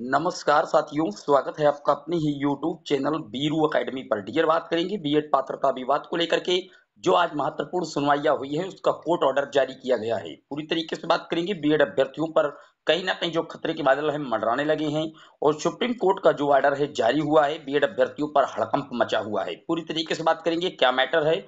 नमस्कार साथियों, स्वागत है आपका अपने ही YouTube चैनल बीरू एकेडमी पर। डियर, बात करेंगे बीएड पात्रता विवाद को लेकर के, जो आज महत्वपूर्ण सुनवाइयाँ हुई है, उसका कोर्ट ऑर्डर जारी किया गया है। पूरी तरीके से बात करेंगे बीएड अभ्यर्थियों पर। कहीं ना कहीं जो खतरे के बादल है, मंडराने लगे हैं, और सुप्रीम कोर्ट का जो ऑर्डर है, जारी हुआ है बीएड अभ्यर्थियों पर हड़कंप मचा हुआ है। पूरी तरीके से बात करेंगे, क्या मैटर है?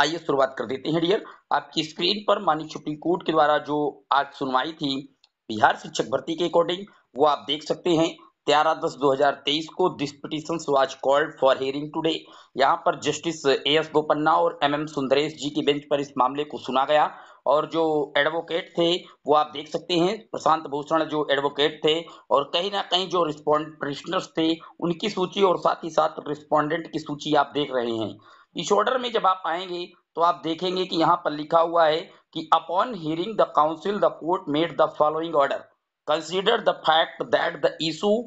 आइए शुरुआत कर देते हैं, डियर। आपकी स्क्रीन पर माननीय सुप्रीम कोर्ट के द्वारा जो आज सुनवाई थी, बिहार शिक्षक भर्ती के अकॉर्डिंग वो आप देख सकते हैं तेरह दस दो हज़ार तेईस को this petition was called for hearing today यहाँ पर जस्टिस ए एस बोपन्ना और एम एम सुंदरेश जी की बेंच पर इस मामले को सुना गया और जो एडवोकेट थे, वो आप देख सकते हैं, प्रशांत भूषण जो एडवोकेट थे और कहीं ना कहीं जो रिस्पॉन्ड थे, उनकी सूची और साथ ही साथ रिस्पॉन्डेंट की सूची आप देख रहे हैं। इस ऑर्डर में जब आप आएँगे तो आप देखेंगे कि यहाँ पर लिखा हुआ है कि upon hearing the council the court made the following order considered the fact that the issue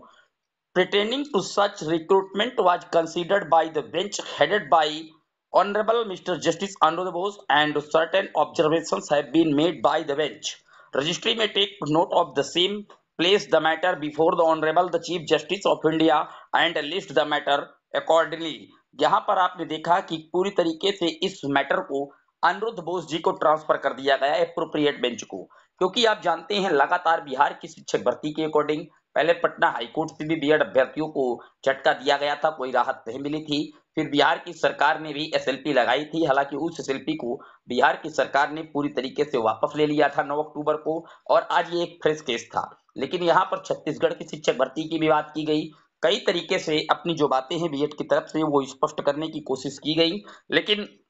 pertaining to such recruitment was considered by the bench headed by Honorable Mr. Justice Anuradha Bose and certain observations have been made by the bench. Registry may take note of the same, place the matter before the Honorable the Chief Justice of India and list the matter accordingly. यहाँ पर आपने देखा कि पूरी तरीके से इस matter को अनिरुद्ध बोस जी को ट्रांसफ़र कर दिया गया अप्रोप्रिएट बेंच को क्योंकि आप जानते हैं, लगातार बिहार की शिक्षक भर्ती के अकॉर्डिंग पहले पटना हाईकोर्ट से भी बीएड अभ्यर्थियों को झटका दिया गया था, कोई राहत नहीं मिली थी। फिर बिहार की सरकार ने भी एसएलपी लगाई थी, हालाँकि उस एसएलपी को बिहार की सरकार ने पूरी तरीके से वापस ले लिया था 9 अक्टूबर को, और आज ये एक फ्रेश केस था। लेकिन यहाँ पर छत्तीसगढ़ की शिक्षक भर्ती की भी बात की गई। कई तरीके से अपनी जो बातें हैं, बीएड की तरफ़ से वो स्पष्ट करने की कोशिश की गई। लेकिन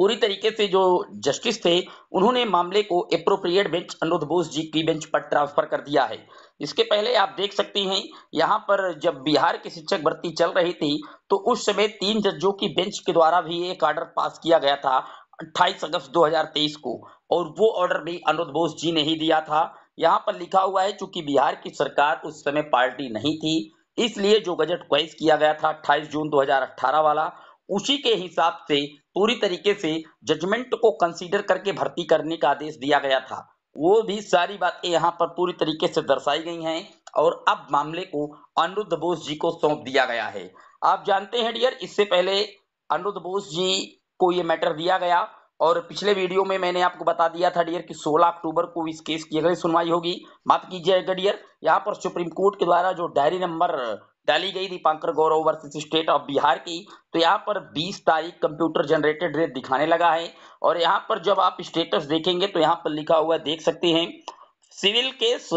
पूरी तरीके से जो जस्टिस थे, उन्होंने मामले को अप्रोप्रिएट बेंच अनुरोध बोस जी की बेंच पर ट्रांसफ़र कर दिया है। इसके पहले आप देख सकते हैं, यहाँ पर जब बिहार की शिक्षक भर्ती चल रही थी तो उस समय तीन जजों की बेंच के द्वारा भी एक ऑर्डर पास किया गया था 28 अगस्त 2023 को, और वो ऑर्डर भी अनुरोध बोस जी ने ही दिया था। यहाँ पर लिखा हुआ है, चूँकि बिहार की सरकार उस समय पार्टी नहीं थी, इसलिए जो गजट क्वाइस किया गया था 28 जून 2018 वाला उसी के हिसाब से, पूरी तरीके से जजमेंट को कंसीडर करके भर्ती करने का आदेश दिया गया था। वो भी सारी बातें यहाँ पर पूरी तरीके से दर्शाई गई हैं और अब मामले को अनिरुद्ध बोस जी को सौंप दिया गया है। आप जानते हैं डियर इससे पहले अनिरुद्ध बोस जी को ये मैटर दिया गया और पिछले वीडियो में मैंने आपको बता दिया था डियर कि 16 अक्टूबर को इस केस की अगली सुनवाई होगी। माफ़ कीजिएगा डियर यहाँ पर सुप्रीम कोर्ट के द्वारा जो डायरी नंबर डाली गई Dipankar Gaurav versus state of Bihar की। तो यहाँ पर 20 तारीख कंप्यूटर जनरेटेड रेट दिखाने लगा है। और यहाँ पर जब आप स्टेटस देखेंगे तो यहाँ पर लिखा हुआ देख सकते हैं, civil case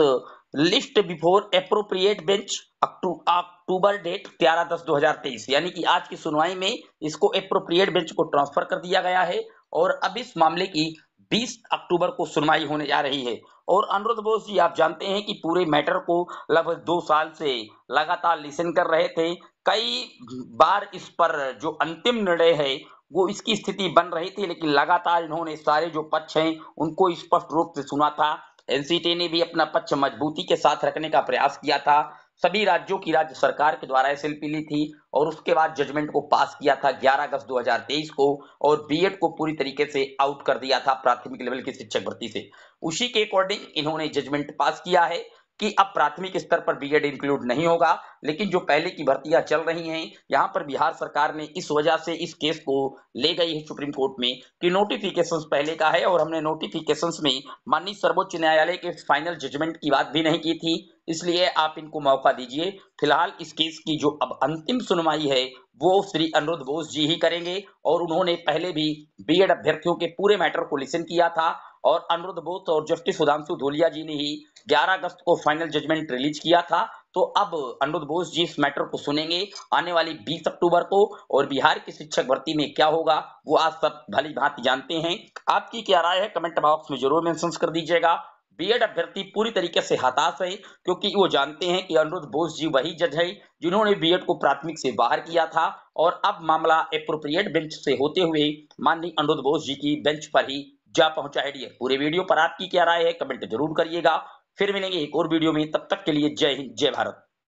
list before appropriate bench October date तेरह दस दो हज़ार तेईस। यानी कि आज की सुनवाई में इसको अप्रोप्रिएट बेंच को ट्रांसफ़र कर दिया गया है। और अब इस मामले की 20 अक्टूबर को सुनवाई होने जा रही है। और अनुरुद्ध बोस जी, आप जानते हैं कि पूरे मैटर को लगभग दो साल से लगातार लिसन कर रहे थे। कई बार इस पर जो अंतिम निर्णय है, वो इसकी स्थिति बन रही थी, लेकिन लगातार इन्होंने सारे जो पक्ष हैं, उनको स्पष्ट रूप से सुना था। एनसीटी ने भी अपना पक्ष मजबूती के साथ रखने का प्रयास किया था। सभी राज्यों की राज्य सरकार के द्वारा एसएलपी ली थी और उसके बाद जजमेंट को पास किया था 11 अगस्त 2023 को और बीएड को पूरी तरीके से आउट कर दिया था प्राथमिक लेवल की शिक्षक भर्ती से। उसी के अकॉर्डिंग इन्होंने जजमेंट पास किया है। कि अब प्राथमिक स्तर पर बीएड इंक्लूड नहीं होगा, लेकिन जो पहले की भर्तियाँ चल रही हैं, यहाँ पर बिहार सरकार ने इस वजह से इस केस को ले गई है सुप्रीम कोर्ट में कि नोटिफिकेशन पहले का है और हमने नोटिफिकेशन में माननीय सर्वोच्च न्यायालय के फाइनल जजमेंट की बात भी नहीं की थी। इसलिए आप इनको मौका दीजिए। फ़िलहाल इस केस की जो अब अंतिम सुनवाई है, वो श्री अनुरुद्ध बोस जी ही करेंगे और उन्होंने पहले भी बीएड अभ्यर्थियों के पूरे मैटर को लिसन किया था। और अनुरुद्ध बोस और जस्टिस सुधांशु धोलिया जी ने ही 11 अगस्त को फाइनल जजमेंट रिलीज़ किया था। तो अब अनुरुद्ध बोस जी इस मैटर को सुनेंगे। आने वाली 20 अक्टूबर को और बिहार की शिक्षक भर्ती में क्या होगा, वो आज सब भली भांति जानते हैं। आपकी क्या राय है कमेंट बॉक्स में ज़रूर मेंशन कर दीजिएगा। बीएड अभ्यर्थी पूरी तरीके से हताश है, क्योंकि वो जानते हैं कि अनुरुद्ध बोस जी वही जज है जिन्होंने बीएड को प्राथमिक से बाहर किया था। और अब मामला अप्रोप्रिएट बेंच से होते हुए माननीय अनुरुद्ध बोस जी की बेंच पर ही जा पहुँचा डियर पूरे वीडियो पर आपकी क्या राय है, कमेंट ज़रूर करिएगा। फिर मिलेंगे एक और वीडियो में, तब तक के लिए जय हिंद, जय भारत।